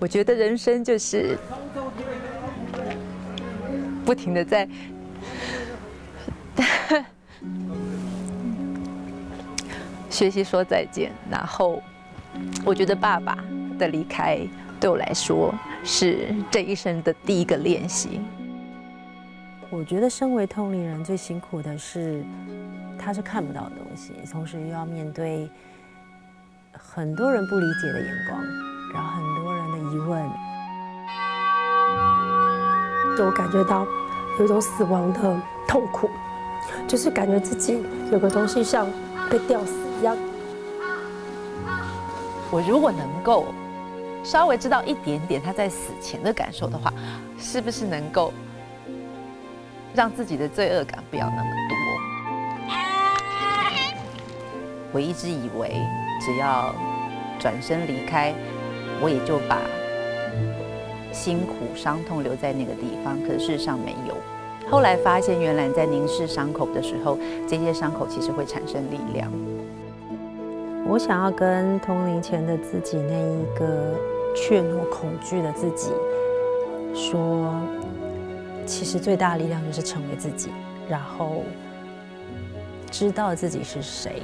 我觉得人生就是不停的在 学习说再见，然后我觉得爸爸的离开对我来说是这一生的第一个练习。我觉得身为同龄人最辛苦的是，他是看不到的东西，同时又要面对很多人不理解的眼光，然后很疑问。就我感觉到有一种死亡的痛苦，就是感觉自己有个东西像被吊死一样。我如果能够稍微知道一点点他在死前的感受的话，是不是能够让自己的罪恶感不要那么多？我一直以为只要转身离开，我也就把辛苦、伤痛留在那个地方。可是事实上没有。后来发现，原来在凝视伤口的时候，这些伤口其实会产生力量。我想要跟通灵前的自己那一个怯懦、恐惧的自己说，其实最大的力量就是成为自己，然后知道自己是谁。